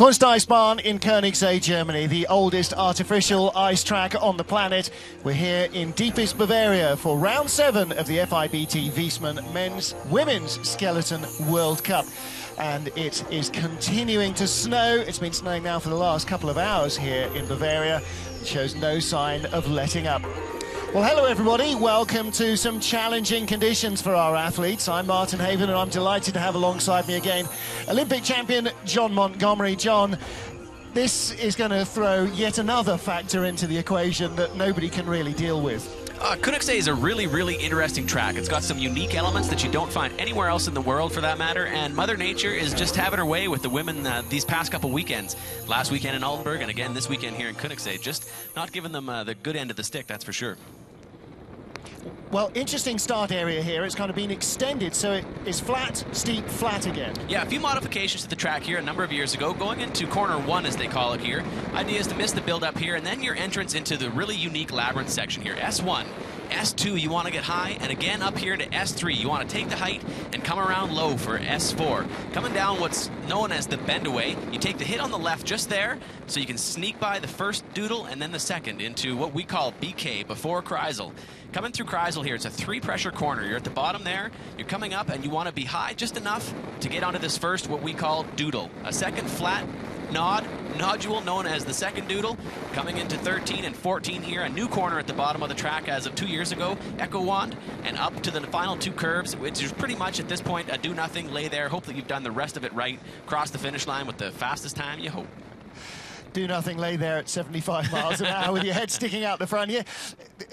The Kunsteisbahn in Königssee, Germany, the oldest artificial ice track on the planet. We're here in deepest Bavaria for round seven of the FIBT Viessmann Men's Women's Skeleton World Cup. And it is continuing to snow. It's been snowing now for the last couple of hours here in Bavaria. It shows no sign of letting up. Well, hello everybody. Welcome to some challenging conditions for our athletes. I'm Martin Haven and I'm delighted to have alongside me again Olympic champion Jon Montgomery. Jon, this is going to throw yet another factor into the equation that nobody can really deal with. Uh, is a really, really interesting track. It's got some unique elements that you don't find anywhere else in the world, for that matter. And Mother Nature is just having her way with the women uh, these past couple weekends. Last weekend in Altenberg, and again this weekend here in Königssee. Just not giving them uh, the good end of the stick, that's for sure. Well, interesting start area here. It's kind of been extended, so it is flat, steep, flat again. Yeah, a few modifications to the track here a number of years ago. Going into corner one, as they call it here. Idea is to miss the build up here, and then your entrance into the really unique labyrinth section here. S1. S2, you want to get high, and again up here to S3, you want to take the height and come around low for S4. Coming down what's known as the bend away, you take the hit on the left just there, so you can sneak by the first doodle and then the second into what we call BK, before Kreisel. Coming through Kreisel here, it's a three pressure corner. You're at the bottom there, you're coming up and you want to be high just enough to get onto this first, what we call doodle. A second flat nod, nodule known as the second doodle. Coming into 13 and 14 here, a new corner at the bottom of the track as of two years ago, Echo Wand, and up to the final two curves, which is pretty much at this point a do nothing, lay there, hope that you've done the rest of it right, cross the finish line with the fastest time you hope do nothing, lay there at 75 miles an hour with your head sticking out the front. Yeah,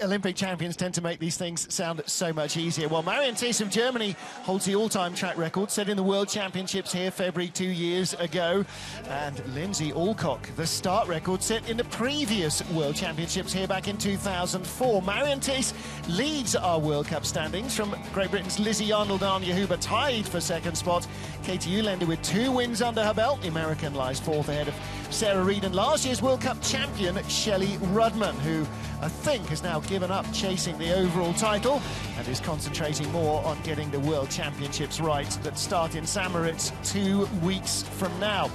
Olympic champions tend to make these things sound so much easier. Well, Marion Thees of Germany holds the all-time track record, set in the World Championships here February two years ago. And Lindsay Alcock, the start record set in the previous World Championships here back in 2004. Marion Thees leads our World Cup standings from Great Britain's Lizzie Yarnold and Huber tied for second spot. Katie Uhlaender with two wins under her belt. The American lies fourth ahead of Sarah Reid and last year's World Cup champion, Shelley Rudman, who I think has now given up chasing the overall title and is concentrating more on getting the World Championships right that start in St. Moritz two weeks from now.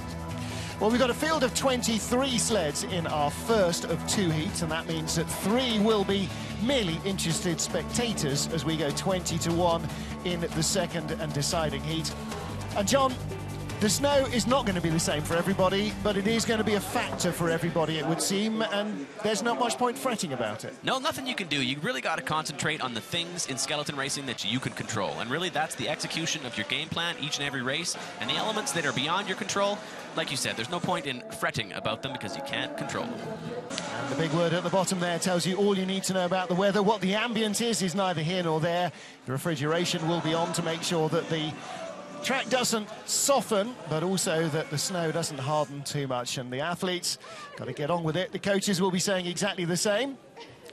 Well, we've got a field of 23 sleds in our first of two heats, and that means that three will be merely interested spectators as we go 20 to 1 in the second and deciding heat. And Jon, the snow is not going to be the same for everybody, but it is going to be a factor for everybody, it would seem, and there's not much point fretting about it. No, nothing you can do. You really got to concentrate on the things in skeleton racing that you can control, and really that's the execution of your game plan each and every race, and the elements that are beyond your control, like you said, there's no point in fretting about them because you can't control them. And the big word at the bottom there tells you all you need to know about the weather. What the ambient is is neither here nor there. The refrigeration will be on to make sure that the track doesn't soften, but also that the snow doesn't harden too much. And the athletes got to get on with it. The coaches will be saying exactly the same.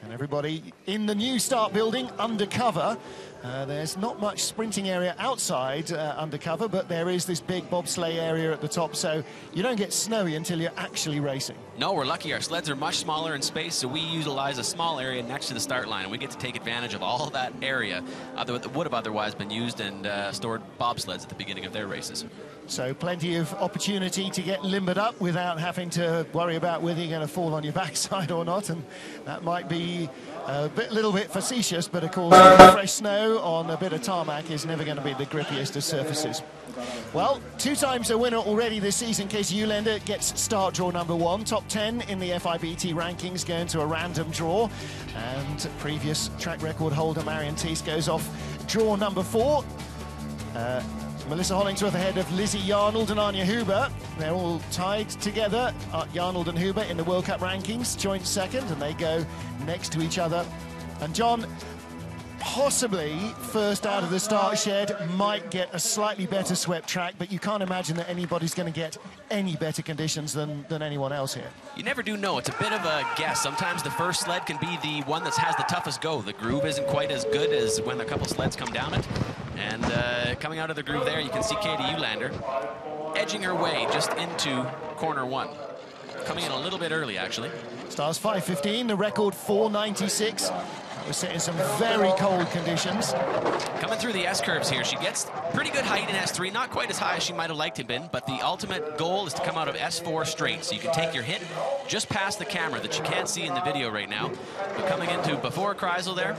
And everybody in the new start building undercover uh, there's not much sprinting area outside uh, undercover, but there is this big bobsleigh area at the top, so you don't get snowy until you're actually racing. No, we're lucky. Our sleds are much smaller in space, so we utilize a small area next to the start line, and we get to take advantage of all that area other, that would have otherwise been used and uh, stored bobsleds at the beginning of their races. So plenty of opportunity to get limbered up without having to worry about whether you're going to fall on your backside or not, and that might be a bit, little bit facetious, but of course, fresh snow on a bit of tarmac is never going to be the grippiest of surfaces. Well, two times a winner already this season, Katie Uhlaender gets start draw number one. Top 10 in the FIBT rankings going to a random draw. And previous track record holder Marion Thees goes off draw number four. Uh, Melissa Hollingsworth ahead of Lizzie Yarnold and Anja Huber. They're all tied together, uh, Yarnold and Huber in the World Cup rankings, joint second, and they go next to each other. And Jon, possibly first out of the start shed, might get a slightly better swept track, but you can't imagine that anybody's going to get any better conditions than, than anyone else here. You never do know. It's a bit of a guess. Sometimes the first sled can be the one that has the toughest go. The groove isn't quite as good as when a couple sleds come down it. And uh, coming out of the groove there, you can see Katie Uhlaender edging her way just into corner one. Coming in a little bit early, actually. Stars 5.15, the record 4.96. We're sitting in some very cold conditions. Coming through the S-curves here, she gets pretty good height in S3, not quite as high as she might have liked to have been, but the ultimate goal is to come out of S4 straight, so you can take your hit just past the camera that you can't see in the video right now. But coming into before Kreisel there,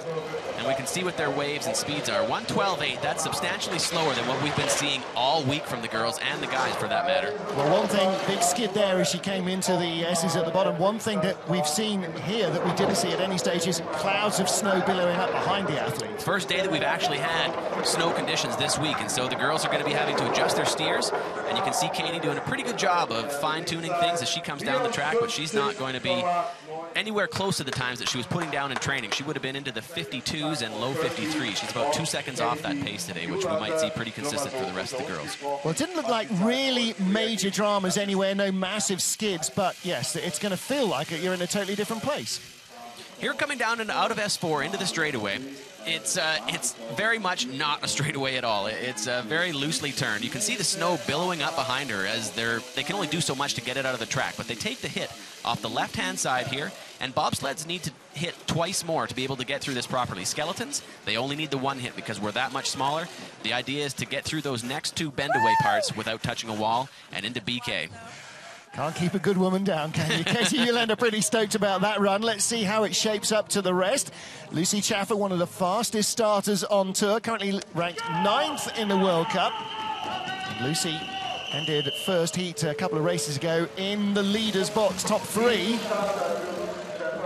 and we can see what their waves and speeds are. 112.8, that's substantially slower than what we've been seeing all week from the girls and the guys, for that matter. Well, one thing, big skid there as she came into the S's at the bottom. One thing that we've seen here that we didn't see at any stage is clouds of snow billowing up behind the athletes. First day that we've actually had snow conditions this week, and so the girls are going to be having to adjust their steers, and you can see Katie doing a pretty good job of fine-tuning things as she comes down the track, but she's not going to be anywhere close to the times that she was putting down in training. She would have been into the 52s and low 53s. She's about two seconds off that pace today, which we might see pretty consistent for the rest of the girls. Well, it didn't look like really major dramas anywhere, no massive skids, but yes, it's going to feel like you're in a totally different place. Here coming down and out of S4 into the straightaway, it's uh, it's very much not a straightaway at all. It's uh, very loosely turned. You can see the snow billowing up behind her as they're they can only do so much to get it out of the track, but they take the hit off the left-hand side here, and bobsleds need to hit twice more to be able to get through this properly. Skeletons, they only need the one hit because we're that much smaller. The idea is to get through those next two bend-away parts without touching a wall and into BK. Can't keep a good woman down, can you? Katie Uhlaender pretty stoked about that run. Let's see how it shapes up to the rest. Lucy Chaffer, one of the fastest starters on tour, currently ranked ninth in the World Cup. And Lucy ended first heat a couple of races ago in the leader's box, top three.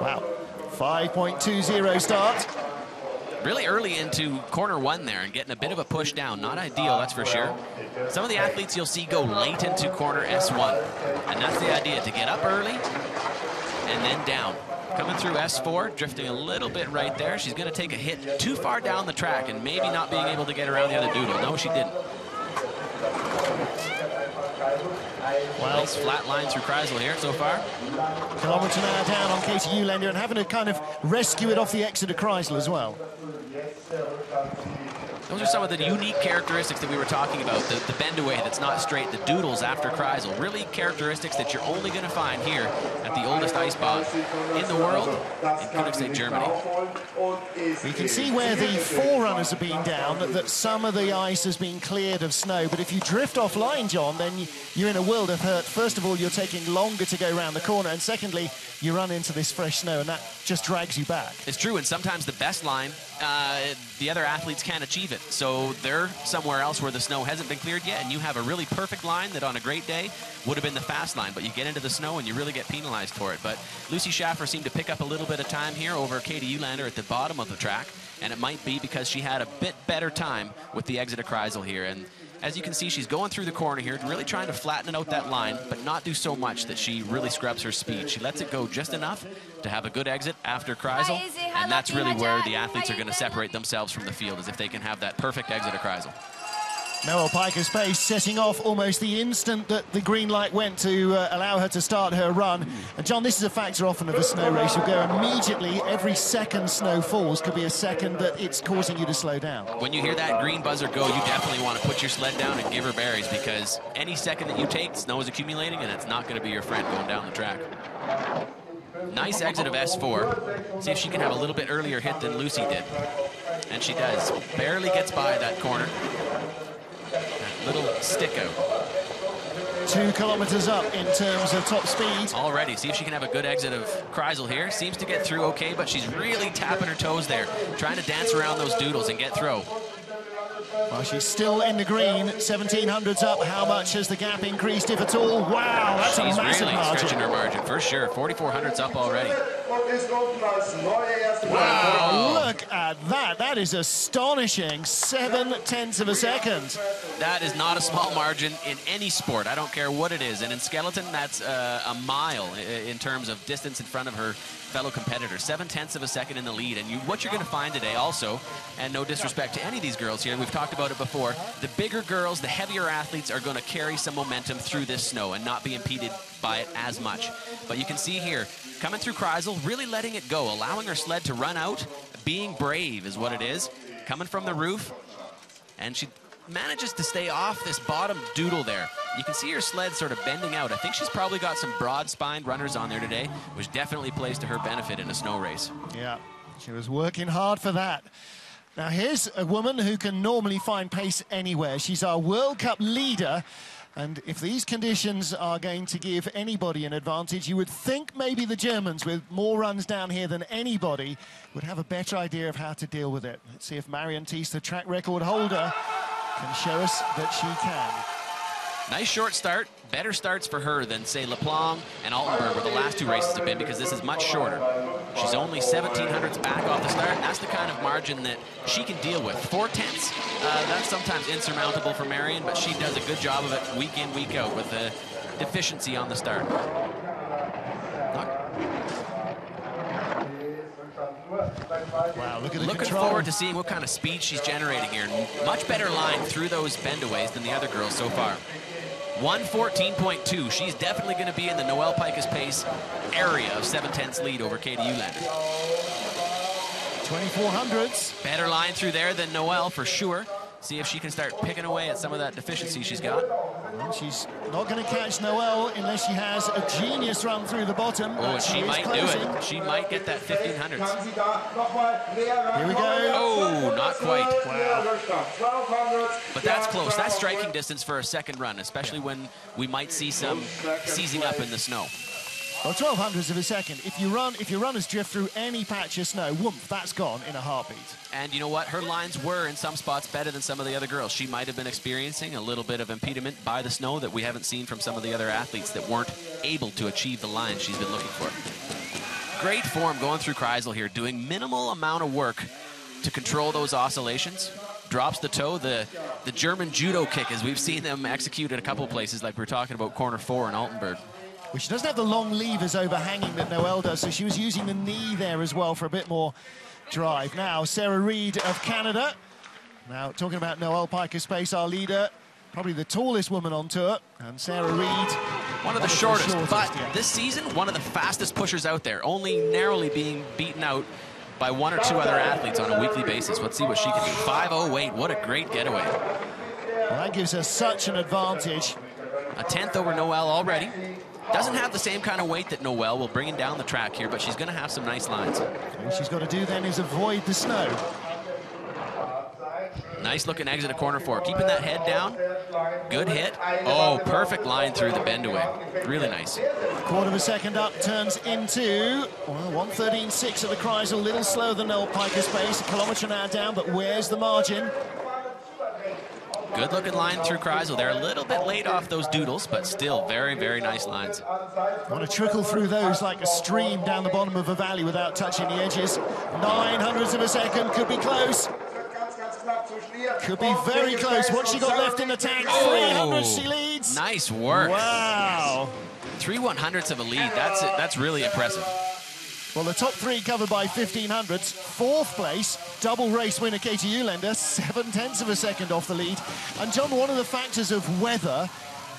Wow, 5.20 start really early into corner one there and getting a bit of a push down. Not ideal, that's for sure. Some of the athletes you'll see go late into corner S1. And that's the idea, to get up early and then down. Coming through S4, drifting a little bit right there. She's going to take a hit too far down the track and maybe not being able to get around the other doodle. No, she didn't. Well, nice flat line through Kreisel here so far. Kilometre now down on Katie Uhlaender and having to kind of rescue it off the exit of Kreisel as well. Those are some of the unique characteristics that we were talking about. The, the bend away that's not straight, the doodles after Kreisel. Really characteristics that you're only going to find here at the oldest ice box in the world, in Königssee, Germany. You can see where the forerunners have been down, that, that some of the ice has been cleared of snow. But if you drift offline, Jon, then you're in a world of hurt. First of all, you're taking longer to go around the corner. And secondly, you run into this fresh snow, and that just drags you back. It's true, and sometimes the best line, uh, Uh, the other athletes can't achieve it. So they're somewhere else where the snow hasn't been cleared yet, and you have a really perfect line that on a great day would have been the fast line, but you get into the snow and you really get penalized for it. But Lucy Chaffer seemed to pick up a little bit of time here over Katie Uhlaender at the bottom of the track, and it might be because she had a bit better time with the exit of Kreisel here. And as you can see, she's going through the corner here, really trying to flatten out that line, but not do so much that she really scrubs her speed. She lets it go just enough to have a good exit after Kreisel, and that's really where the athletes are going to separate themselves from the field, is if they can have that perfect exit of Kreisel. Noelle Pikus-Pace setting off almost the instant that the green light went to uh, allow her to start her run. And Jon, this is a factor often of a snow race. You go immediately, every second snow falls could be a second that it's causing you to slow down. When you hear that green buzzer go, you definitely want to put your sled down and give her berries because any second that you take, snow is accumulating and it's not going to be your friend going down the track. Nice exit of S4. See if she can have a little bit earlier hit than Lucy did. And she does. Barely gets by that corner little stick out. Two kilometers up in terms of top speed. Already. See if she can have a good exit of Kreisel here. Seems to get through okay, but she's really tapping her toes there, trying to dance around those doodles and get through. Well, she's still in the green, 1700s up. How much has the gap increased, if at all? Wow, that's she's a massive really margin. stretching her margin, for sure. 4400s up already. Wow, look at that. That is astonishing. Seven tenths of a second. That is not a small margin in any sport. I don't care what it is. And in skeleton, that's uh, a mile in terms of distance in front of her fellow competitor. Seven tenths of a second in the lead. And you, what you're going to find today also, and no disrespect to any of these girls here, we've talked about it before, the bigger girls, the heavier athletes are going to carry some momentum through this snow and not be impeded by it as much. But you can see here, coming through Kreisel, really letting it go, allowing her sled to run out, being brave is what it is. Coming from the roof, and she manages to stay off this bottom doodle there. You can see her sled sort of bending out. I think she's probably got some broad-spined runners on there today, which definitely plays to her benefit in a snow race. Yeah. She was working hard for that. Now here's a woman who can normally find pace anywhere. She's our World Cup leader. And if these conditions are going to give anybody an advantage, you would think maybe the Germans, with more runs down here than anybody, would have a better idea of how to deal with it. Let's see if Marion Thees, the track record holder, can show us that she can. Nice short start. Better starts for her than, say, La Plagne and Altenberg, where the last two races have been, because this is much shorter. She's only 17 hundredths back off the start, and that's the kind of margin that she can deal with. Four tenths, uh, that's sometimes insurmountable for Marion, but she does a good job of it week in, week out with the deficiency on the start. Wow, look at the Looking control. forward to seeing what kind of speed she's generating here. Much better line through those bendaways than the other girls so far. 114.2. She's definitely going to be in the Noelle Pikus pace area of 7 tenths lead over Katie Uhlaender. 2400s. Better line through there than Noelle for sure. See if she can start picking away at some of that deficiency she's got. And she's not going to catch Noelle unless she has a genius run through the bottom. Oh, but she might closing. do it. She might get that 1500s. Here we go. Oh, not quite. Wow. But that's close. That's striking distance for a second run, especially when we might see some seizing up in the snow. Well, 12 hundredths of a second. If you run, if your runners drift through any patch of snow, whoomp, that's gone in a heartbeat. And you know what? Her lines were in some spots better than some of the other girls. She might have been experiencing a little bit of impediment by the snow that we haven't seen from some of the other athletes that weren't able to achieve the lines she's been looking for. Great form going through Kreisel here, doing minimal amount of work to control those oscillations. Drops the toe, the, the German judo kick, as we've seen them execute at a couple places, like we are talking about corner four in Altenberg. Well, she doesn't have the long levers overhanging that Noelle does, so she was using the knee there as well for a bit more drive. Now, Sarah Reid of Canada. Now, talking about Noelle Pikus-Pace, our leader, probably the tallest woman on tour, and Sarah Reid. One of the shortest, but this season, one of the fastest pushers out there, only narrowly being beaten out by one or two other athletes on a weekly basis. Let's see what she can do. 5.08, what a great getaway. Well, that gives her such an advantage. A tenth over Noelle already. Doesn't have the same kind of weight that Noelle will bringing down the track here, but she's going to have some nice lines. All she's got to do then is avoid the snow. Nice looking exit of corner four. Keeping that head down. Good hit. Oh, perfect line through the bend away. Really nice. Quarter of a second up turns into well, 113.6 at the Kreisel. A little slower than Noelle Pikus-Pace. A kilometre an hour down, but where's the margin? Good looking line through Kreisel. They're a little bit late off those doodles, but still very, very nice lines. Want to trickle through those like a stream down the bottom of a valley without touching the edges. Nine hundredths of a second could be close. Could be very close. What she got left in the tank? Oh. 300 she leads. Nice work. Wow. Three one hundredths of a lead. That's it. That's really impressive. Well, the top three covered by 1500s. Fourth place, double race winner Katie Uhlaender, seven tenths of a second off the lead. And Jon, one of the factors of weather,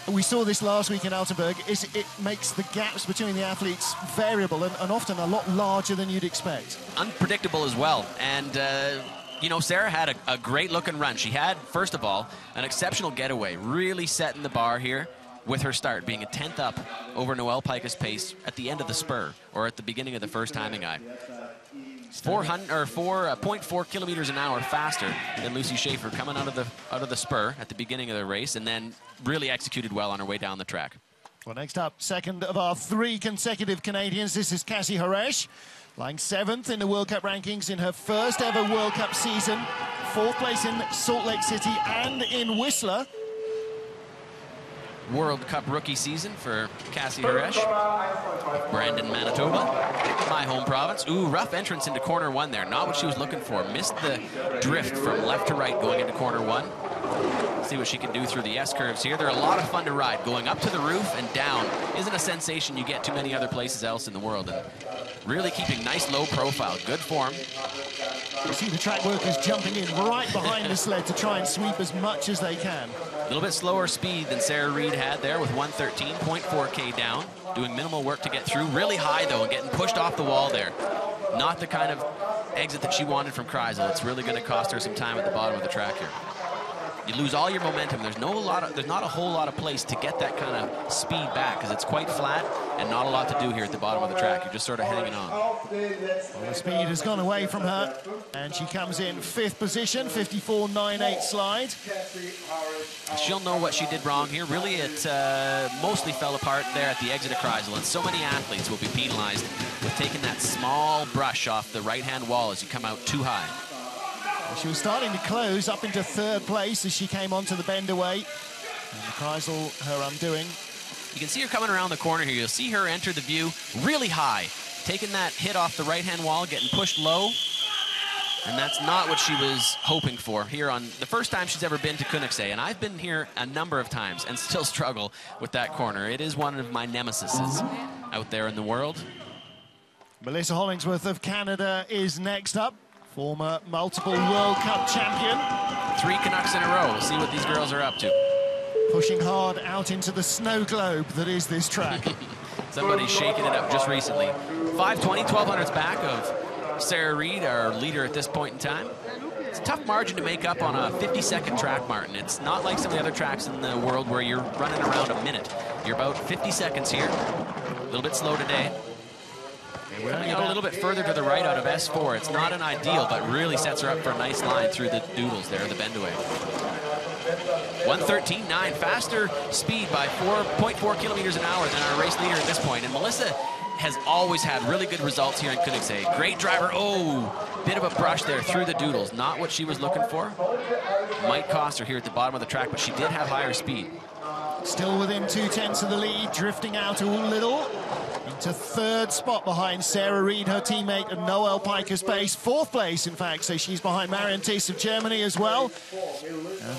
we saw this last week in Altenberg, is it makes the gaps between the athletes variable and, and often a lot larger than you'd expect. Unpredictable as well. And, uh, you know, Sarah had a, a great looking run. She had, first of all, an exceptional getaway, really setting the bar here with her start, being a tenth up over Noelle Pikus pace at the end of the spur or at the beginning of the first timing eye. 400 or 4.4 uh, kilometers an hour faster than Lucy Chaffer coming out of the out of the spur at the beginning of the race, and then really executed well on her way down the track. Well, next up, second of our three consecutive Canadians. This is Cassie Hawrysh, lying seventh in the World Cup rankings in her first ever World Cup season. Fourth place in Salt Lake City and in Whistler. World Cup rookie season for Cassie Hawrysh. Brandon, Manitoba, my home province. Ooh, rough entrance into corner one there. Not what she was looking for. Missed the drift from left to right going into corner one. See what she can do through the S-curves here. They're a lot of fun to ride. Going up to the roof and down isn't a sensation you get too many other places else in the world. And really keeping nice low profile. Good form. You see the track workers jumping in right behind the sled to try and sweep as much as they can. A little bit slower speed than Sarah Reid had there with 113.4K down. Doing minimal work to get through. Really high, though, and getting pushed off the wall there. Not the kind of exit that she wanted from Kreisel. It's really going to cost her some time at the bottom of the track here. You lose all your momentum. There's no lot of, there's not a whole lot of place to get that kind of speed back because it's quite flat and not a lot to do here at the bottom of the track. You're just sort of hanging on. Well, the speed has gone away from her, and she comes in fifth position, 54.98 slide. She'll know what she did wrong here. Really, it uh, mostly fell apart there at the exit of Kreisel, and so many athletes will be penalized with taking that small brush off the right-hand wall as you come out too high. She was starting to close up into third place as she came onto the bend away. And the Kreisel, her undoing. You can see her coming around the corner here. You'll see her enter the view really high, taking that hit off the right-hand wall, getting pushed low. And that's not what she was hoping for here on the first time she's ever been to Königssee. And I've been here a number of times and still struggle with that corner. It is one of my nemesises out there in the world. Melissa Hollingsworth of Canada is next up former multiple World Cup champion. Three Canucks in a row. We'll see what these girls are up to. Pushing hard out into the snow globe that is this track. Somebody's shaking it up just recently. 520, 1200s back of Sarah Reid, our leader at this point in time. It's a tough margin to make up on a 50-second track, Martin. It's not like some of the other tracks in the world where you're running around a minute. You're about 50 seconds here. A little bit slow today. Out a little bit further to the right out of S4. It's not an ideal, but really sets her up for a nice line through the doodles there, the bend away. 113.9, faster speed by 4.4 kilometers an hour than our race leader at this point. And Melissa has always had really good results here in Königssee. Great driver. Oh, bit of a brush there through the doodles. Not what she was looking for. Might cost her here at the bottom of the track, but she did have higher speed. Still within two tenths of the lead, drifting out a little into third spot behind Sarah Reid, her teammate, and Noelle Pikus Pace. Fourth place, in fact, so she's behind Marion Thees of Germany as well.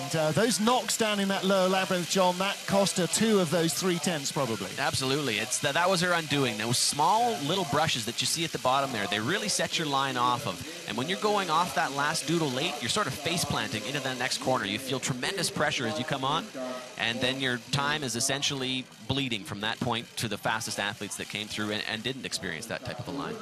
And uh, those knocks down in that lower labyrinth, Jon, that cost her two of those three tenths, probably. Absolutely. It's the, That was her undoing. Those small little brushes that you see at the bottom there, they really set your line off of. And when you're going off that last doodle late, you're sort of face planting into the next corner. You feel tremendous pressure as you come on, and then your time is essentially bleeding from that point to the fastest athletes that came through and, and didn't experience that type of a line.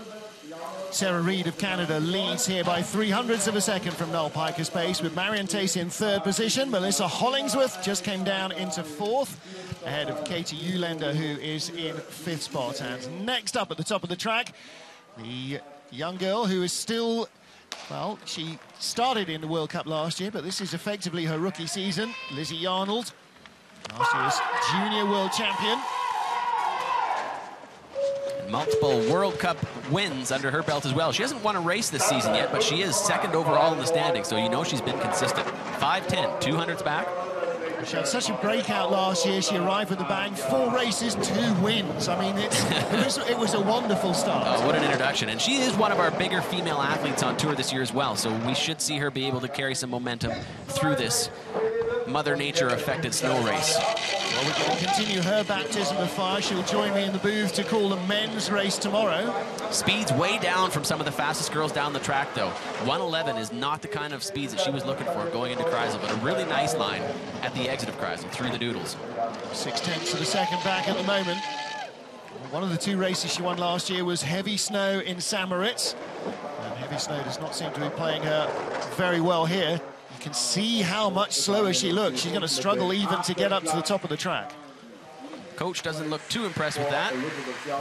Sarah Reid of Canada leads here by three hundredths of a second from Noelle Pikus-Pace with Marion Thees in third position. Melissa Hollingsworth just came down into fourth ahead of Katie Uhlaender who is in fifth spot. And next up at the top of the track, the young girl who is still well, she started in the World Cup last year, but this is effectively her rookie season. Lizzie Yarnold, last year's junior world champion. Multiple World Cup wins under her belt as well. She hasn't won a race this season yet, but she is second overall in the standings, so you know she's been consistent. 5'10", 200s back. She had such a breakout last year. She arrived with a bang. Four races, two wins. I mean, it, was, it was a wonderful start. Oh, what an introduction. And she is one of our bigger female athletes on tour this year as well. So we should see her be able to carry some momentum through this Mother Nature affected snow race. Well, we're going to continue her baptism of fire. She'll join me in the booth to call the men's race tomorrow. Speed's way down from some of the fastest girls down the track, though. 111 is not the kind of speeds that she was looking for going into Kreisel, but a really nice line at the exit of Kreisel through the doodles. Six tenths of a second back at the moment. One of the two races she won last year was heavy snow in St. Moritz. And heavy snow does not seem to be playing her very well here can see how much slower she looks. She's going to struggle even to get up to the top of the track. Coach doesn't look too impressed with that.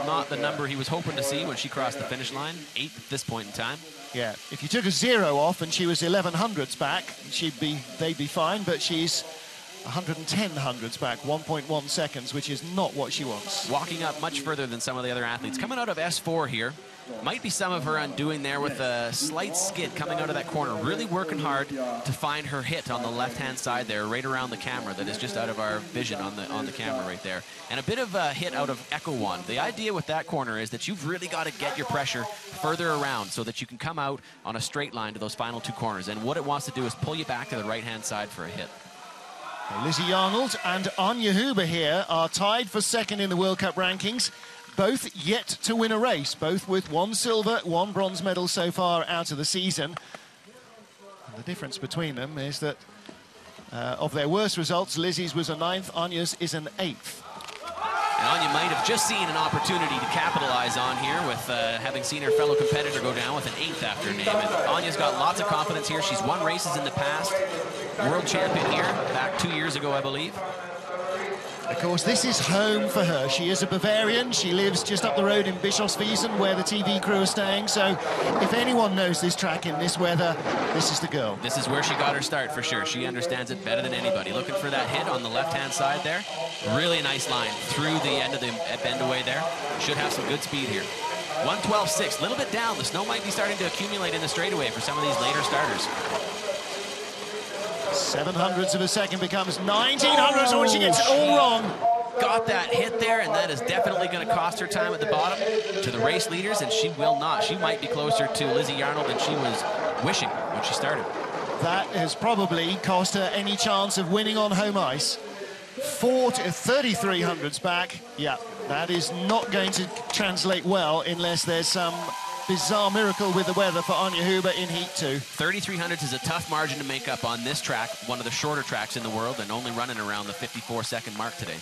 Not the number he was hoping to see when she crossed the finish line. Eighth at this point in time. Yeah, if you took a zero off and she was 11 hundredths back, she'd be they'd be fine. But she's 110 hundredths back, 1.1 seconds, which is not what she wants. Walking up much further than some of the other athletes. Coming out of S4 here, might be some of her undoing there with a slight skid coming out of that corner. Really working hard to find her hit on the left-hand side there, right around the camera that is just out of our vision on the on the camera right there. And a bit of a hit out of Echo One. The idea with that corner is that you've really got to get your pressure further around so that you can come out on a straight line to those final two corners. And what it wants to do is pull you back to the right-hand side for a hit. Lizzie Yarnold and Anja Huber here are tied for second in the World Cup rankings both yet to win a race, both with one silver, one bronze medal so far out of the season. And the difference between them is that uh, of their worst results, Lizzie's was a ninth, Anja's is an eighth. And Anja might have just seen an opportunity to capitalize on here with uh, having seen her fellow competitor go down with an eighth after name. And Anja's got lots of confidence here. She's won races in the past. World champion here back two years ago, I believe. Of course, this is home for her. She is a Bavarian. She lives just up the road in Bischofswiesen, where the TV crew are staying. So if anyone knows this track in this weather, this is the girl. This is where she got her start, for sure. She understands it better than anybody. Looking for that hit on the left-hand side there. Really nice line through the end of the uh, bend away there. Should have some good speed here. 112.6, a little bit down. The snow might be starting to accumulate in the straightaway for some of these later starters. Seven hundredths of a second becomes 19 hundredths. Oh, she gets it all oh, wrong. Got that hit there, and that is definitely going to cost her time at the bottom to the race leaders, and she will not. She might be closer to Lizzie Yarnold than she was wishing when she started. That has probably cost her any chance of winning on home ice. Four to 33 hundredths back. Yeah, that is not going to translate well unless there's some bizarre miracle with the weather for Anja Huber in Heat 2. 3,300 is a tough margin to make up on this track, one of the shorter tracks in the world, and only running around the 54-second mark today.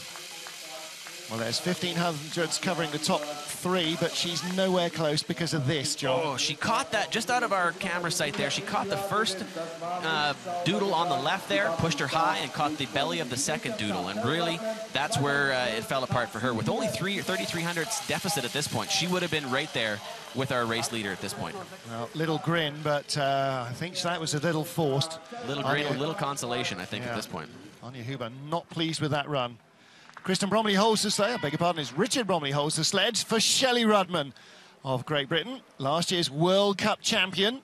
Well, there's 1,500s covering the top three, but she's nowhere close because of this, Jon. Oh, she caught that just out of our camera sight there. She caught the first uh, doodle on the left there, pushed her high, and caught the belly of the second doodle. And really, that's where uh, it fell apart for her. With only three 3,300 deficit at this point, she would have been right there with our race leader at this point. Well, little grin, but uh, I think that was a little forced. Little grin, Anja, little consolation, I think, yeah. at this point. Anja Huber not pleased with that run. Kristan Bromley holds the sled. I beg your pardon, is Richard Bromley holds the sled for Shelley Rudman of Great Britain, last year's World Cup champion.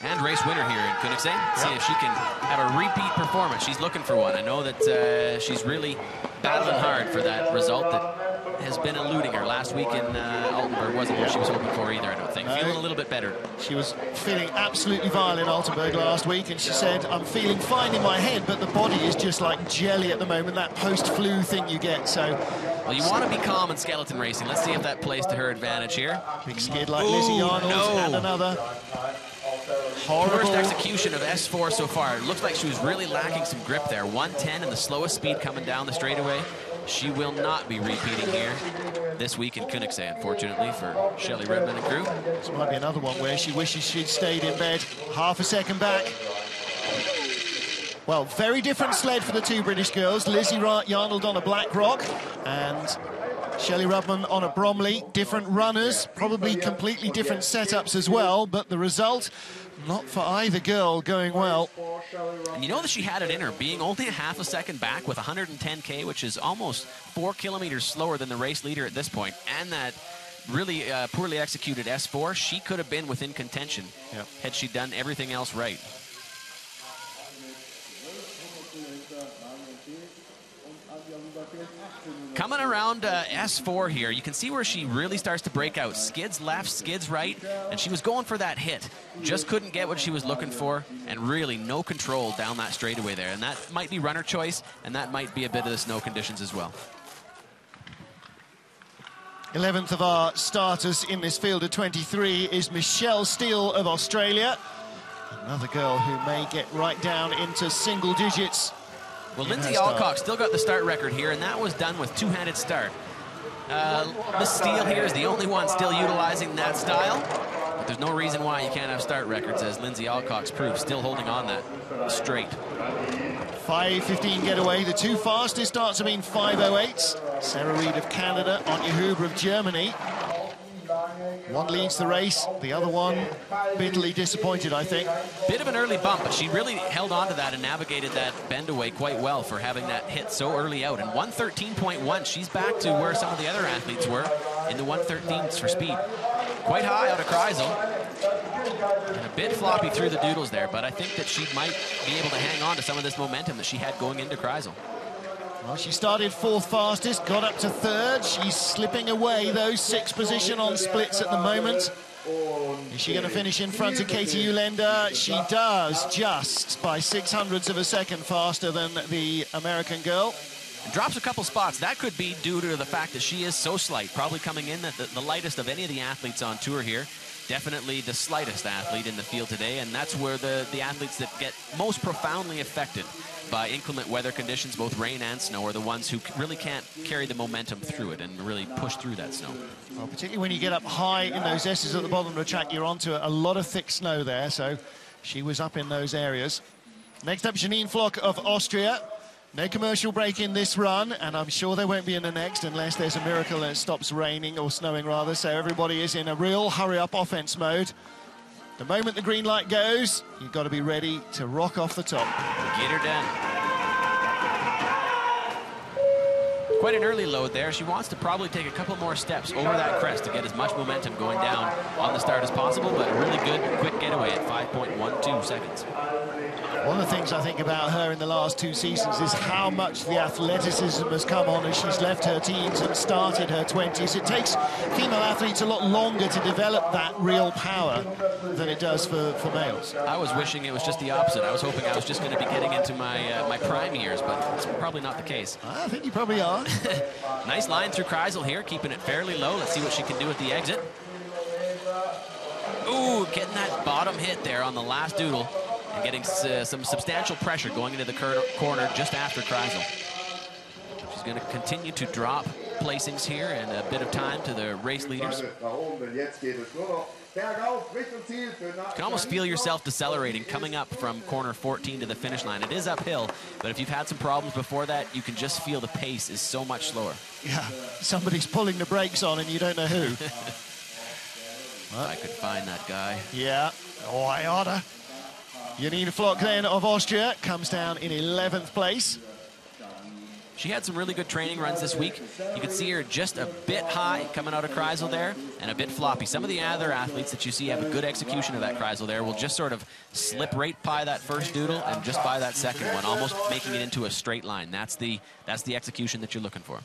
And race winner here in Königssee. Yep. See if she can have a repeat performance. She's looking for one. I know that uh, she's really battling hard for that result that has been eluding her. Last week in uh, Altenberg wasn't what she was hoping for either, I don't think. No. Feeling a little bit better. She was feeling absolutely vile in Altenberg last week, and she said, I'm feeling fine in my head, but the body is just like jelly at the moment, that post-flu thing you get, so... Well, you want to be calm in skeleton racing. Let's see if that plays to her advantage here. Big skid like Ooh, Lizzie Yarnold, no. and another. Horrible. Execution of S4 so far. It looks like she was really lacking some grip there. 110 and the slowest speed coming down the straightaway. She will not be repeating here this week in Königssee, unfortunately, for Shelley Rudman and crew. This might be another one where she wishes she'd stayed in bed half a second back. Well, very different sled for the two British girls. Lizzie Yarnold on a Blackrock and Shelley Rudman on a Bromley. Different runners, probably completely different setups as well, but the result not for either girl going well. And you know that she had it in her, being only a half a second back with 110K, which is almost four kilometers slower than the race leader at this point, and that really uh, poorly executed S4, she could have been within contention yep. had she done everything else right. Coming around uh, S4 here, you can see where she really starts to break out. Skids left, skids right, and she was going for that hit. Just couldn't get what she was looking for, and really no control down that straightaway there. And that might be runner choice, and that might be a bit of the snow conditions as well. 11th of our starters in this field of 23 is Michelle Steele of Australia. Another girl who may get right down into single digits well, Lindsay Alcock still got the start record here, and that was done with two-handed start. Uh, Miss Steele here is the only one still utilizing that style. But there's no reason why you can't have start records, as Lindsay Alcock's proved, still holding on that straight. 5.15 getaway. The two fastest starts have been 5.08s. Sarah Reid of Canada, Anja Huber of Germany. One leads the race, the other one bitterly disappointed, I think. Bit of an early bump, but she really held on to that and navigated that bend away quite well for having that hit so early out. And 113.1, she's back to where some of the other athletes were in the 113s for speed. Quite high out of Kreisel. And a bit floppy through the doodles there, but I think that she might be able to hang on to some of this momentum that she had going into Kreisel. Well, she started fourth fastest, got up to third. She's slipping away those six position on splits at the moment. Is she going to finish in front of Katie Uhlaender? She does, just by six hundredths of a second faster than the American girl. Drops a couple spots. That could be due to the fact that she is so slight, probably coming in the, the lightest of any of the athletes on tour here. Definitely the slightest athlete in the field today, and that's where the, the athletes that get most profoundly affected by inclement weather conditions, both rain and snow, are the ones who really can't carry the momentum through it and really push through that snow. Well, particularly when you get up high in those S's at the bottom of the track, you're onto a lot of thick snow there, so she was up in those areas. Next up, Janine Flock of Austria. No commercial break in this run, and I'm sure there won't be in the next unless there's a miracle it stops raining, or snowing rather, so everybody is in a real hurry-up offense mode. The moment the green light goes, you've got to be ready to rock off the top. Get her done. Quite an early load there. She wants to probably take a couple more steps over that crest to get as much momentum going down on the start as possible, but a really good quick getaway at 5.12 seconds. One of the things I think about her in the last two seasons is how much the athleticism has come on as she's left her teens and started her 20s. It takes female athletes a lot longer to develop that real power than it does for, for males. I was wishing it was just the opposite. I was hoping I was just going to be getting into my uh, my prime years, but it's probably not the case. I think you probably are. nice line through Kreisel here, keeping it fairly low. Let's see what she can do at the exit. Ooh, getting that bottom hit there on the last doodle and getting uh, some substantial pressure going into the corner just after Kreisel. She's going to continue to drop placings here and a bit of time to the race leaders. You can almost feel yourself decelerating coming up from corner 14 to the finish line. It is uphill, but if you've had some problems before that, you can just feel the pace is so much slower. Yeah, somebody's pulling the brakes on and you don't know who. well, I could find that guy. Yeah, oh, I oughta. Janine Flock then of Austria comes down in 11th place. She had some really good training runs this week. You can see her just a bit high coming out of Kreisel there and a bit floppy. Some of the other athletes that you see have a good execution of that Kreisel there will just sort of slip right by that first doodle and just by that second one, almost making it into a straight line. That's the, that's the execution that you're looking for.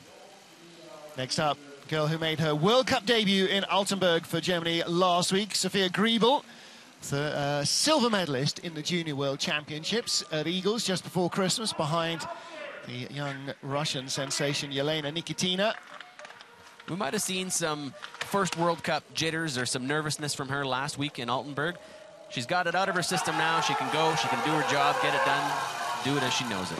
Next up, girl who made her World Cup debut in Altenberg for Germany last week, Sophia Griebel the uh, silver medalist in the Junior World Championships at Igls just before Christmas behind the young Russian sensation Yelena Nikitina. We might have seen some first World Cup jitters or some nervousness from her last week in Altenberg. She's got it out of her system now. She can go, she can do her job, get it done, do it as she knows it.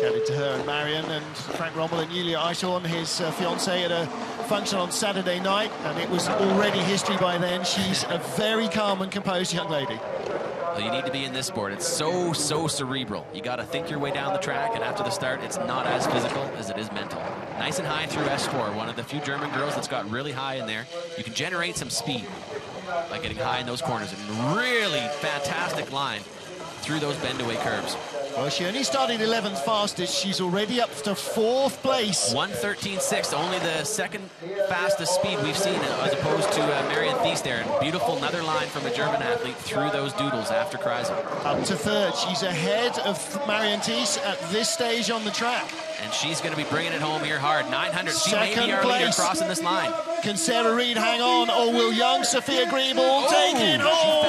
Chatted to her and Marion and Frank Rommel and Yulia Eichhorn, his uh, fiancée, at a function on Saturday night, and it was already history by then. She's a very calm and composed young lady. You need to be in this sport. It's so, so cerebral. You got to think your way down the track, and after the start, it's not as physical as it is mental. Nice and high through S4, one of the few German girls that's got really high in there. You can generate some speed by getting high in those corners. And really fantastic line through those bend-away curves. Well, she only started 11th fastest. She's already up to fourth place. 113.6, only the second fastest speed we've seen as opposed to uh, Marion Thees there. And beautiful another line from a German athlete through those doodles after Kreisel. Up to third. She's ahead of Marion Thees at this stage on the track. And she's going to be bringing it home here hard. 900. She Second may be our place. leader crossing this line. Can Sarah Reid hang on, or will young Sophia Griebel oh, take it? Oh,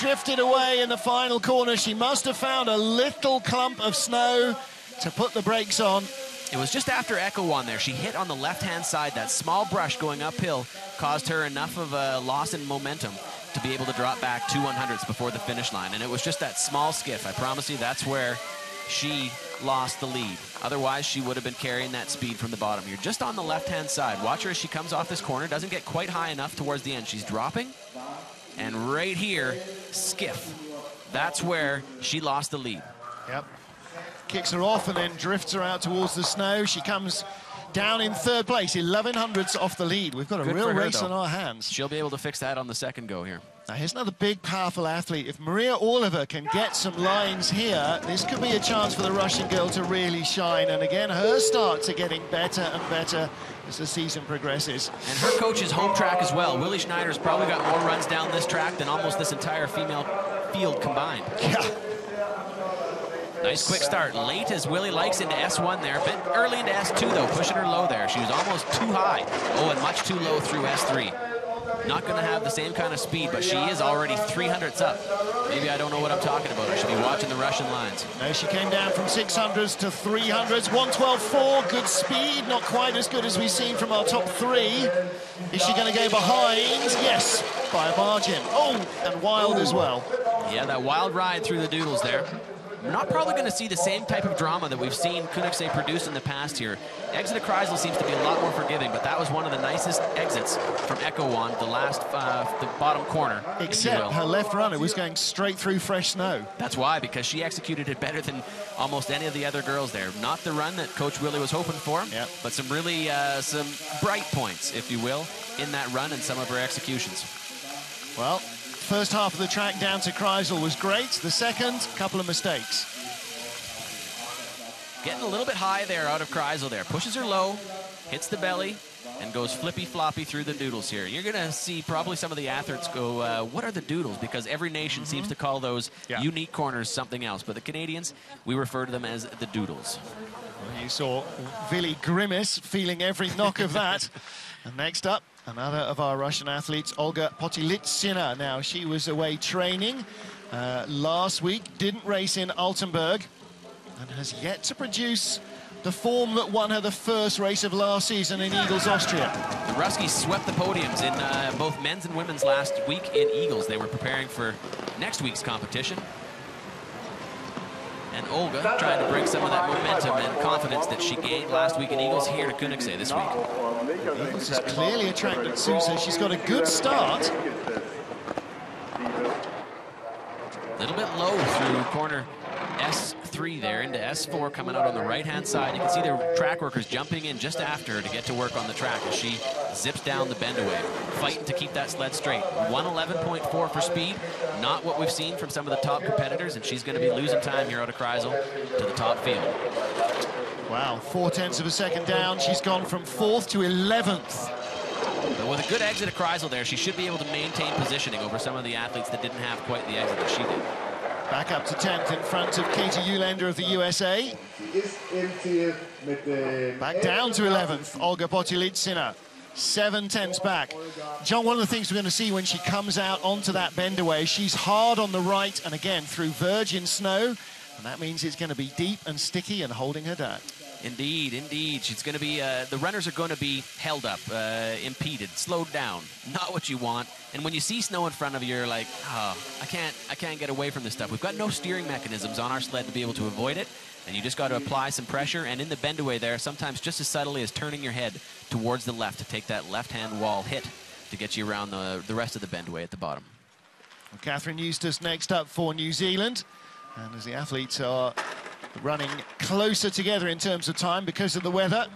drifted away in the final corner. She must have found a little clump of snow to put the brakes on. It was just after Echo won there. She hit on the left-hand side. That small brush going uphill caused her enough of a loss in momentum to be able to drop back two 100s before the finish line. And it was just that small skiff. I promise you, that's where she lost the lead. Otherwise, she would have been carrying that speed from the bottom. You're just on the left-hand side. Watch her as she comes off this corner. Doesn't get quite high enough towards the end. She's dropping. And right here, skiff. That's where she lost the lead. Yep. Kicks her off and then drifts her out towards the snow. She comes down in third place, 11 hundredths off the lead. We've got a Good real race though. on our hands. She'll be able to fix that on the second go here. Now, here's another big, powerful athlete. If Maria Orlova can get some lines here, this could be a chance for the Russian girl to really shine. And again, her starts are getting better and better as the season progresses. And her coach is home track as well. Willi Schneider's probably got more runs down this track than almost this entire female field combined. Yeah. Nice quick start. Late as Willi likes into S1 there. A bit early into S2, though, pushing her low there. She was almost too high. Oh, and much too low through S3. Not going to have the same kind of speed, but she is already 300s up. Maybe I don't know what I'm talking about. I should be watching the Russian lines. No, she came down from 600s to 300s. 112.4, good speed, not quite as good as we've seen from our top three. Is she going to go behind? Yes, by a margin. Oh, and wild as well. Yeah, that wild ride through the doodles there. We're not probably going to see the same type of drama that we've seen Königssee produce in the past here. Exit of Kreisel seems to be a lot more forgiving, but that was one of the nicest exits from Echo One, the last, uh, the bottom corner. Except her left runner was going straight through fresh snow. That's why, because she executed it better than almost any of the other girls there. Not the run that Coach Willi was hoping for, yep. but some really, uh, some bright points, if you will, in that run and some of her executions. Well, First half of the track down to Kreisel was great. The second, couple of mistakes. Getting a little bit high there out of Kreisel there. Pushes her low, hits the belly, and goes flippy-floppy through the doodles here. You're going to see probably some of the athletes go, uh, what are the doodles? Because every nation mm -hmm. seems to call those yeah. unique corners something else. But the Canadians, we refer to them as the doodles. Well, you saw Willi grimace, feeling every knock of that. and next up, Another of our Russian athletes, Olga Potylitsina. Now, she was away training uh, last week, didn't race in Altenberg, and has yet to produce the form that won her the first race of last season in Igls, Austria. The Ruskies swept the podiums in uh, both men's and women's last week in Igls. They were preparing for next week's competition. Olga trying to bring some of that momentum and confidence that she gained last week in Igls here to Königssee this week. Igls is clearly a track that. She's got a good start. A little bit low through corner S3 there into S4 coming out on the right-hand side. You can see the track workers jumping in just after her to get to work on the track as she zips down the bend away, fighting to keep that sled straight. 111.4 for speed, not what we've seen from some of the top competitors, and she's going to be losing time here out of Kreisel to the top field. Wow, four tenths of a second down. She's gone from fourth to 11th. But with a good exit of Kreisel there, she should be able to maintain positioning over some of the athletes that didn't have quite the exit that she did. Back up to 10th in front of Katie Uhlaender of the USA. Back down to 11th, Olga Potylitsina. Seven tenths back. Jon, one of the things we're going to see when she comes out onto that bendaway, she's hard on the right and again through virgin snow. And that means it's going to be deep and sticky and holding her down. Indeed, indeed. She's going to be, uh, the runners are going to be held up, uh, impeded, slowed down. Not what you want. And when you see snow in front of you, you're like, oh, I can't, I can't get away from this stuff. We've got no steering mechanisms on our sled to be able to avoid it. And you just got to apply some pressure. And in the bend away there, sometimes just as subtly as turning your head towards the left to take that left-hand wall hit to get you around the, the rest of the bend away at the bottom. Well, Katharine Eustace next up for New Zealand. And as the athletes are running closer together in terms of time because of the weather.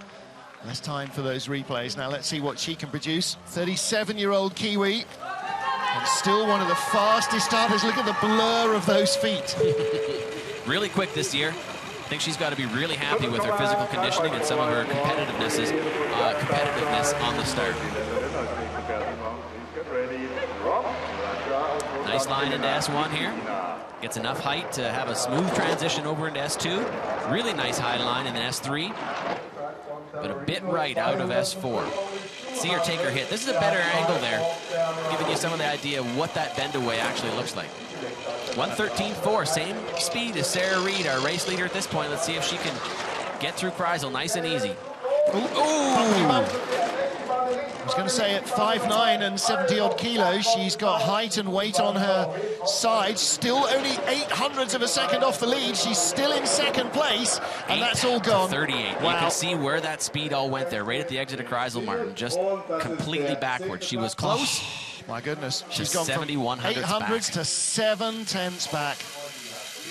Less time for those replays. Now let's see what she can produce. 37-year-old Kiwi, and still one of the fastest starters. Look at the blur of those feet. really quick this year. I think she's got to be really happy with her physical conditioning and some of her competitiveness, uh, competitiveness on the start. Nice line into S1 here. Gets enough height to have a smooth transition over into S2. Really nice high line in the S3. But a bit right out of S4. See her take her hit. This is a better angle there, giving you some of the idea of what that bend away actually looks like. 113.4, same speed as Sarah Reid, our race leader at this point. Let's see if she can get through Kreisel nice and easy. Ooh, ooh. I was going to say at 5'9 and 70 odd kilos, she's got height and weight on her side. Still only eight hundredths of a second off the lead. She's still in second place, and Eight that's all gone. 38. Wow. You can see where that speed all went there, right at the exit of Kreisel Martin, just completely backwards. She was close. Oh, my goodness. She's gone from 8 hundredths to 7 tenths back.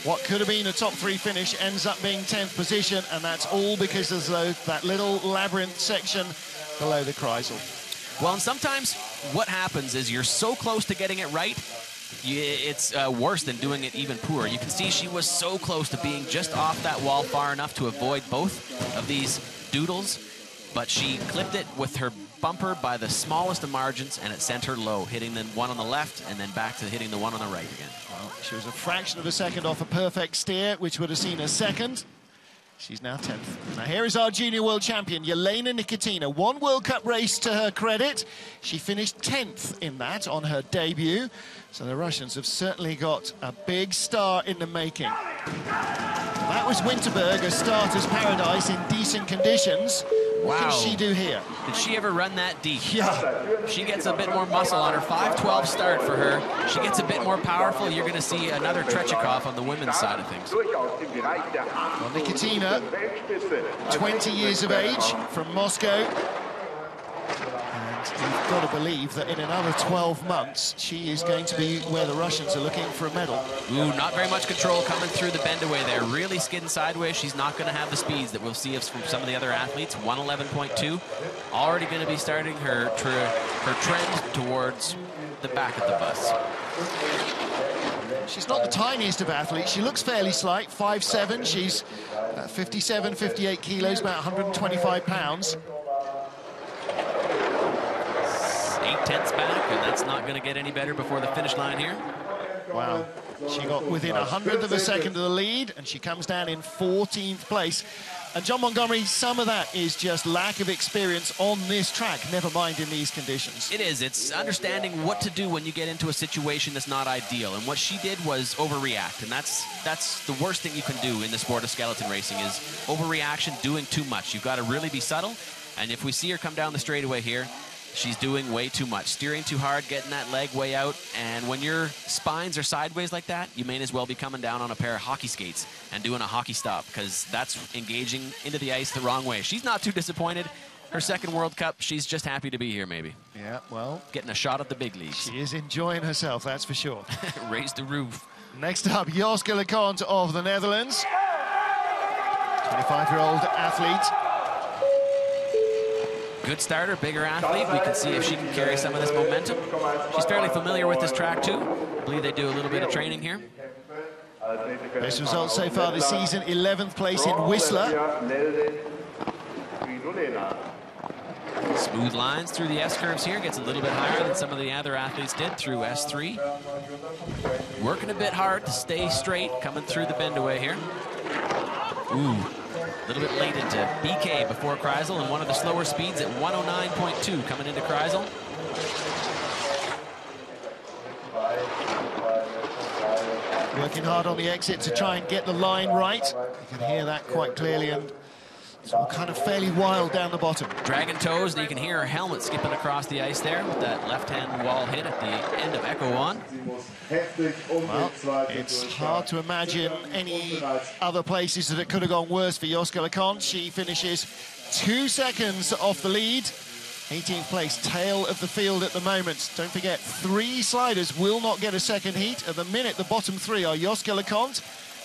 What could have been a top three finish ends up being 10th position, and that's all because of that little labyrinth section below the Kreisel. Well, and sometimes what happens is you're so close to getting it right, it's uh, worse than doing it even poor. You can see she was so close to being just off that wall far enough to avoid both of these doodles, but she clipped it with her bumper by the smallest of margins, and it sent her low, hitting the one on the left and then back to hitting the one on the right again. Well, she was a fraction of a second off a perfect steer, which would have seen a second. She's now 10th. Now here is our junior world champion, Yelena Nikitina. One World Cup race to her credit. She finished 10th in that on her debut. So the Russians have certainly got a big star in the making. That was Winterberg, a starter's paradise in decent conditions. What Wow. can she do here? Did she ever run that deep? Yeah. She gets a bit more muscle on her. 5-12 start for her. She gets a bit more powerful. You're going to see another Tretiakov on the women's side of things. Well, Nikitina, 20 years of age from Moscow. You've got to believe that in another 12 months, she is going to be where the Russians are looking for a medal. Ooh, not very much control coming through the bend away there. Really skidding sideways. She's not going to have the speeds that we'll see from some of the other athletes. 111.2. Already going to be starting her, her trend towards the back of the bus. She's not the tiniest of athletes. She looks fairly slight, 5'7". She's uh, 57, 58 kilos, about 125 pounds. Eight tenths back, and that's not going to get any better before the finish line here. Wow. She got within a hundredth of a second of the lead, and she comes down in 14th place. And Jon Montgomery, some of that is just lack of experience on this track, never mind in these conditions. It is. It's understanding what to do when you get into a situation that's not ideal. And what she did was overreact. And that's that's the worst thing you can do in the sport of skeleton racing is overreaction, doing too much. You've got to really be subtle. And if we see her come down the straightaway here, she's doing way too much. Steering too hard, getting that leg way out. And when your spines are sideways like that, you may as well be coming down on a pair of hockey skates and doing a hockey stop because that's engaging into the ice the wrong way. She's not too disappointed. Her second World Cup, she's just happy to be here, maybe. Yeah, well, Getting a shot at the big leagues. she is enjoying herself, that's for sure. Raise the roof. Next up, Joska LeConte of the Netherlands. 25-year-old athlete. Good starter, bigger athlete. We can see if she can carry some of this momentum. She's fairly familiar with this track, too. I believe they do a little bit of training here. Best results so far this season, 11th place in Whistler. Smooth lines through the S curves here. Gets a little bit higher than some of the other athletes did through S3. Working a bit hard to stay straight, coming through the bend away here. Ooh, a little bit late into BK before Kreisel and one of the slower speeds at 109.2 coming into Kreisel. Working hard on the exit to try and get the line right. You can hear that quite clearly and all kind of fairly wild down the bottom. Dragon toes, and you can hear her helmet skipping across the ice there with that left-hand wall hit at the end of Echo One. Well, it's hard to imagine any other places that it could have gone worse for Joska LeConte. She finishes two seconds off the lead. 18th place, tail of the field at the moment. Don't forget, three sliders will not get a second heat. At the minute, the bottom three are Joska LeConte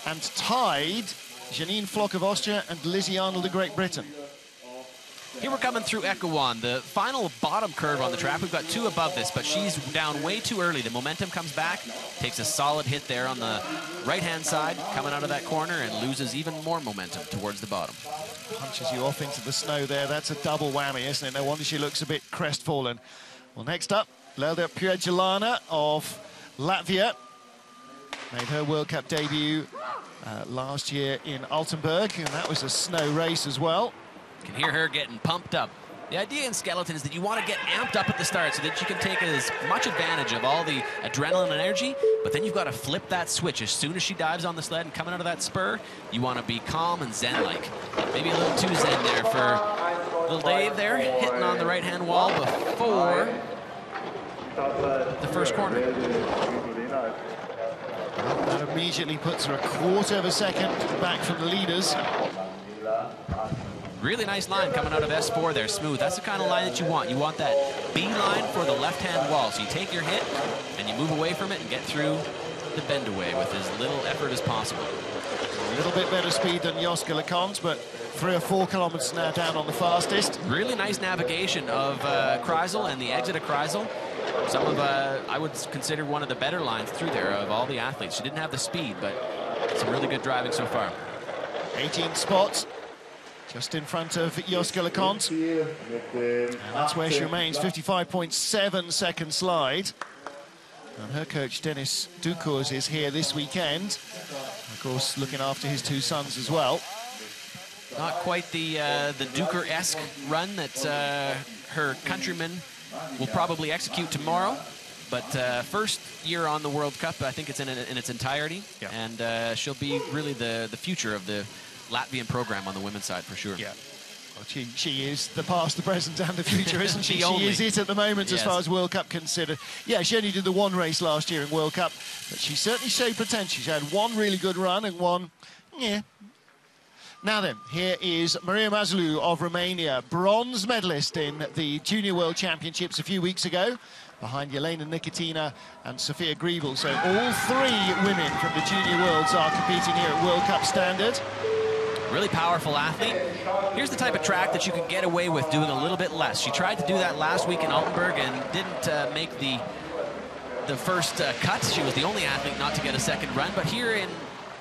and tied Janine Flock of Austria and Lizzy Yarnold of Great Britain. Here we're coming through Echo One, the final bottom curve on the track. We've got two above this, but she's down way too early. The momentum comes back, takes a solid hit there on the right-hand side, coming out of that corner, and loses even more momentum towards the bottom. punches you off into the snow there. That's a double whammy, isn't it? No wonder she looks a bit crestfallen. Well, next up, Lelde Priedulena of Latvia. Made her World Cup debut uh, last year in Altenberg, and that was a snow race as well. You can hear her getting pumped up. The idea in skeleton is that you want to get amped up at the start so that you can take as much advantage of all the adrenaline and energy, but then you've got to flip that switch. As soon as she dives on the sled and coming out of that spur, you want to be calm and zen-like. Maybe a little too zen there for little Dave there, hitting on the right-hand wall before the first corner. That immediately puts her a quarter of a second back from the leaders. Really nice line coming out of S4 there, smooth. That's the kind of line that you want. You want that B line for the left-hand wall. So you take your hit and you move away from it and get through the bend away with as little effort as possible. A little bit better speed than Joska LeConte, but three or four kilometres now down on the fastest. Really nice navigation of uh, Kreisel and the exit of Kreisel. Some of, uh, I would consider one of the better lines through there of all the athletes. She didn't have the speed, but some really good driving so far. 18 spots, just in front of Joska LeConte. And that's where she remains, 55.7 second slide. And her coach, Dainis Dukurs, is here this weekend. Of course, looking after his two sons as well. Not quite the uh, the Duker-esque run that uh, her countrymen will probably execute tomorrow. But uh, first year on the World Cup, I think it's in, in its entirety. Yeah. And uh, she'll be really the, the future of the Latvian program on the women's side for sure. Yeah. Well, she, she is the past, the present, and the future, isn't she? She is it at the moment as far as World Cup considered. Yeah, she only did the one race last year in World Cup, but she certainly showed potential. She had one really good run and one, yeah. Now then, here is Maria Mazilu of Romania, bronze medalist in the Junior World Championships a few weeks ago, behind Yelena Nikitina and Sophia Griebel. So all three women from the Junior Worlds are competing here at World Cup standard. Really powerful athlete. Here's the type of track that you can get away with doing a little bit less. She tried to do that last week in Altenberg and didn't uh, make the the first uh, cut. She was the only athlete not to get a second run. But here in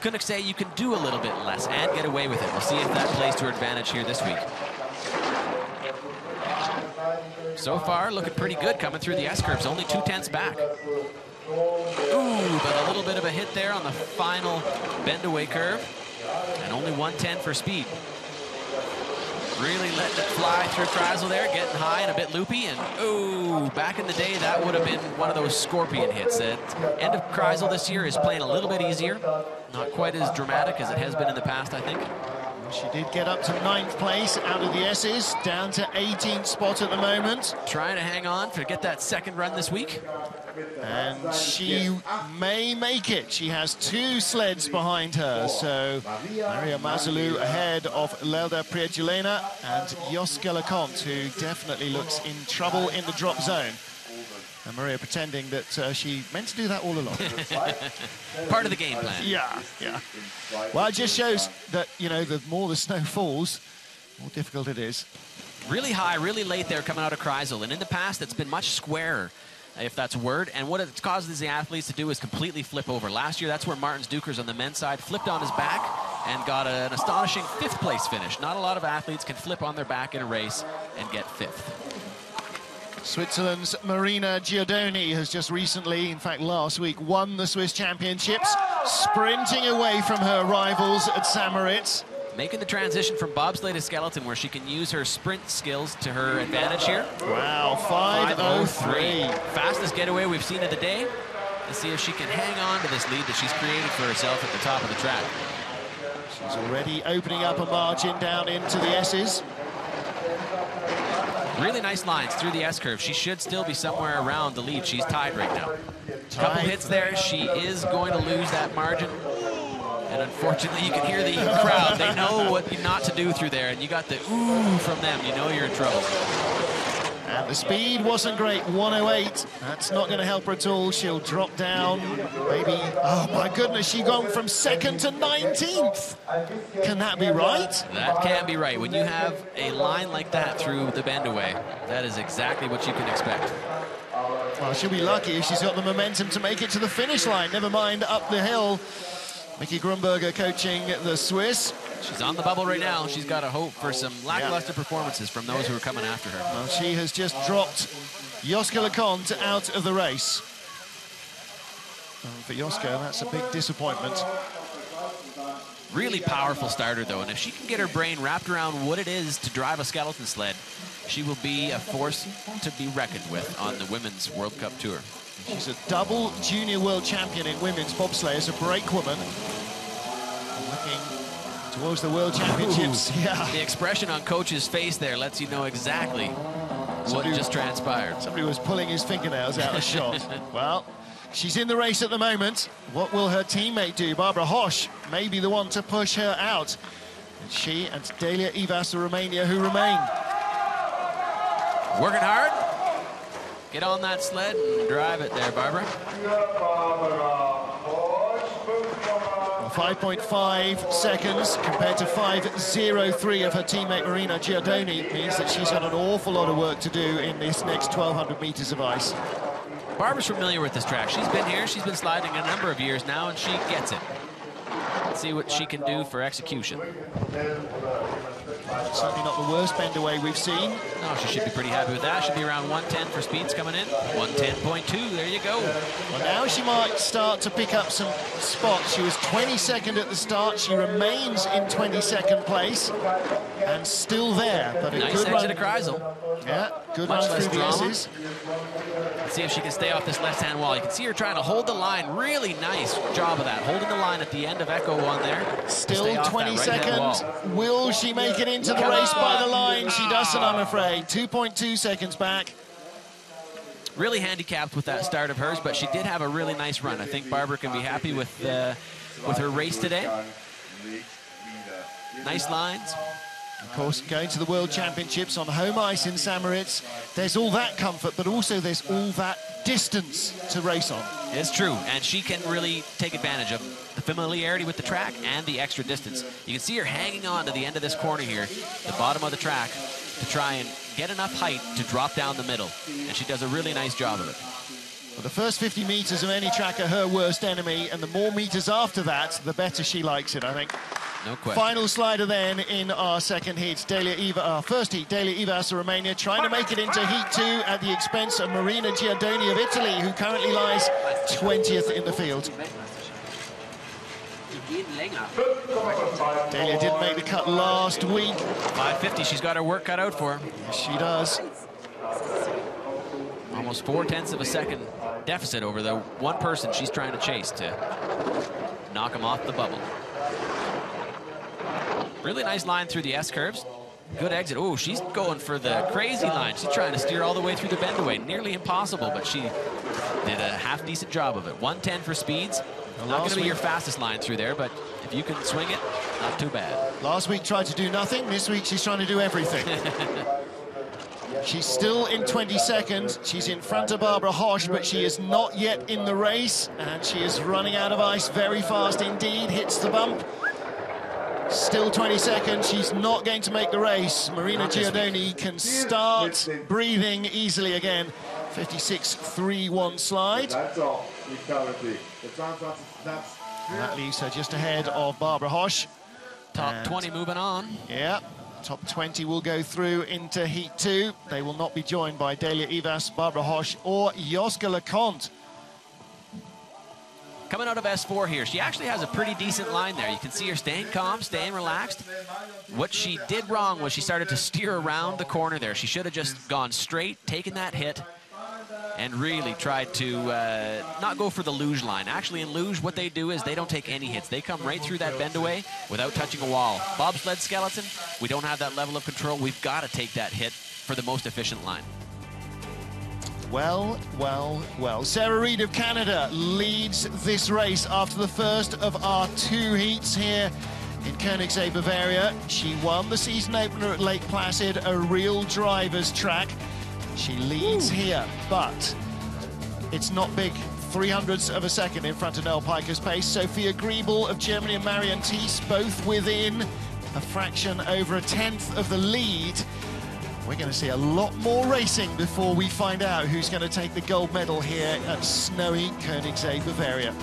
Königssee, you can do a little bit less and get away with it. We'll see if that plays to advantage here this week. So far, looking pretty good coming through the S-curves. Only two tenths back. Ooh, but a little bit of a hit there on the final bend away curve. And only 110 for speed. Really letting it fly through Kreisel there, getting high and a bit loopy. And ooh, back in the day, that would have been one of those scorpion hits. That end of Kreisel this year is playing a little bit easier. Not quite as dramatic as it has been in the past, I think. She did get up to ninth place out of the S's, down to 18th spot at the moment. Trying to hang on to get that second run this week. And she may make it. She has two sleds behind her. So Maria Mazilu ahead of Lelde Priedulena and Joska Leconte, who definitely looks in trouble in the drop zone. And Maria pretending that uh, she meant to do that all along. Part of the game plan. yeah, yeah. Well, it just shows that, you know, the more the snow falls, the more difficult it is. Really high, really late there coming out of Kreisel. And in the past, it's been much squarer, if that's a word. And what it causes the athletes to do is completely flip over. Last year, that's where Martins Dukurs on the men's side flipped on his back and got an astonishing fifth place finish. Not a lot of athletes can flip on their back in a race and get fifth. Switzerland's Marina Gilardoni has just recently, in fact last week, won the Swiss Championships, sprinting away from her rivals at St. Moritz. Making the transition from bobsleigh to skeleton where she can use her sprint skills to her advantage here. Wow, 5.03. Fastest getaway we've seen of the day. Let's see if she can hang on to this lead that she's created for herself at the top of the track. She's already opening up a margin down into the S's. Really nice lines through the S-curve. She should still be somewhere around the lead. She's tied right now. A Couple hits there. She is going to lose that margin. And unfortunately, you can hear the crowd. They know what not to do through there. And you got the ooh from them. You know you're in trouble. And the speed wasn't great, 108. That's not going to help her at all. She'll drop down, maybe. Oh my goodness, She's gone from second to 19th. Can that be right? That can be right. When you have a line like that through the bend away, that is exactly what you can expect. Well, she'll be lucky if she's got the momentum to make it to the finish line. Never mind up the hill. Mickey Grumberger coaching the Swiss. She's on the bubble right now. She's got to hope for some lackluster performances from those who are coming after her. Well, she has just dropped Joska Leconte out of the race. And for Joska, that's a big disappointment. Really powerful starter, though, and if she can get her brain wrapped around what it is to drive a skeleton sled, she will be a force to be reckoned with on the Women's World Cup Tour. She's a double junior world champion in women's bobsleigh as a brakewoman. Looking towards the world championships. Yeah. The expression on Coach's face there lets you know exactly what just transpired. Somebody was pulling his fingernails out of shot. well, she's in the race at the moment. What will her teammate do? Barbara Hosch may be the one to push her out. And she and Delia Ivas of Romania who remain. Working hard. Get on that sled and drive it there, Barbara. 5.5 seconds compared to 5.03 of her teammate Marina Gilardoni means that she's got an awful lot of work to do in this next 1,200 meters of ice. Barbara's familiar with this track. She's been here. She's been sliding a number of years now, and she gets it. Let's see what she can do for execution. Certainly not the worst bend away we've seen. No, she should be pretty happy with that. She should be around 110 for speeds coming in. 110.2, there you go. Well, now she might start to pick up some spots. She was 22nd at the start. She remains in 22nd place and still there. But a nice good exit run. of Kreisel. Yeah, good Much run less through the. S's. Let's see if she can stay off this left-hand wall. You can see her trying to hold the line. Really nice job of that. Holding the line at the end of Echo 1 there. Still stay off 20 that right-hand seconds. Will she make it into the Come race by the line? She doesn't, I'm afraid. 2.2 seconds back. really handicapped with that start of hers, but she did have a really nice run. I think Barbara can be happy with uh, with her race today. Nice lines. Of course, going to the World Championships on home ice in St. Moritz, there's all that comfort, but also there's all that distance to race on. It's true, and she can really take advantage of the familiarity with the track and the extra distance. You can see her hanging on to the end of this corner here, the bottom of the track, to try and get enough height to drop down the middle, and she does a really nice job of it. Well, the first 50 metres of any track are her worst enemy, and the more metres after that, the better she likes it, I think. No question. Final slider then in our second heat. Delia Eva, our first heat, Delia Ivas of Romania, trying to make it into heat two at the expense of Marina Gilardoni of Italy, who currently lies 20th in the field. Delia didn't make the cut last week. 550, she's got her work cut out for her. Yes, she does. Almost four tenths of a second deficit over the one person she's trying to chase to knock him off the bubble. Really nice line through the S curves. Good exit. Oh, she's going for the crazy line. She's trying to steer all the way through the bend away. Nearly impossible, but she did a half decent job of it. 110 for speeds. Not going to be your fastest line through there, but if you can swing it, not too bad. Last week tried to do nothing. This week she's trying to do everything. she's still in 22nd. She's in front of Barbara Hosch, but she is not yet in the race. And she is running out of ice very fast indeed. Hits the bump. Still 20 seconds. She's not going to make the race. Marina Not Gilardoni can start breathing easily again. 56-3-1 slide. That's all. Equality. The transatlantic snaps. And that leaves her just ahead of Barbara Hosch. Top And- 20 moving on. Yeah, top 20 will go through into Heat 2. They will not be joined by Delia Ivas, Barbara Hosch or Joska LeConte. Coming out of S4 here, she actually has a pretty decent line there. You can see her staying calm, staying relaxed. What she did wrong was she started to steer around the corner there. She should have just gone straight, taken that hit, and really tried to uh, not go for the luge line. Actually, in luge, what they do is they don't take any hits. They come right through that bend away without touching a wall. Bobsled skeleton, we don't have that level of control. We've got to take that hit for the most efficient line. Well, well, well. Sarah Reid of Canada leads this race after the first of our two heats here in Königssee, Bavaria. She won the season opener at Lake Placid, a real driver's track. She leads here, but it's not big. 300ths of a second in front of Noelle Pikus-Pace. Sophia Griebel of Germany and Marion Thees both within a fraction over a tenth of the lead. We're going to see a lot more racing before we find out who's going to take the gold medal here at snowy Königssee, Bavaria.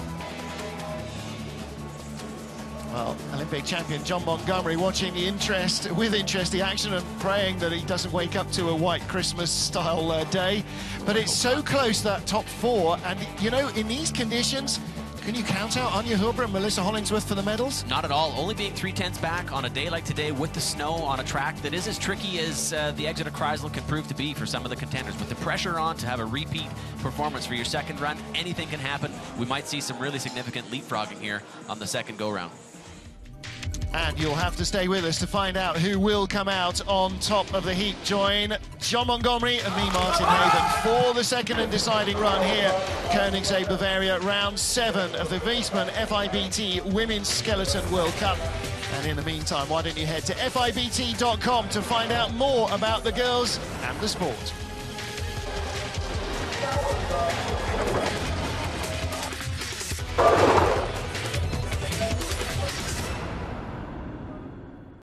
Well, Olympic champion Jon Montgomery watching the interest, with interest, the action and praying that he doesn't wake up to a white Christmas style uh, day. But it's so close, that top four. And, you know, in these conditions, can you count out Anja Huber and Melissa Hollingsworth for the medals? Not at all. Only being three tenths back on a day like today with the snow on a track that is as tricky as uh, the exit of Kreisel can prove to be for some of the contenders. With the pressure on to have a repeat performance for your second run, anything can happen. We might see some really significant leapfrogging here on the second go-round. And you'll have to stay with us to find out who will come out on top of the heat. Join Jon Montgomery and me, Martin Haven, for the second and deciding run here, Königssee, Bavaria, round seven of the Viessmann FIBT Women's Skeleton World Cup. And in the meantime, why don't you head to FIBT.com to find out more about the girls and the sport.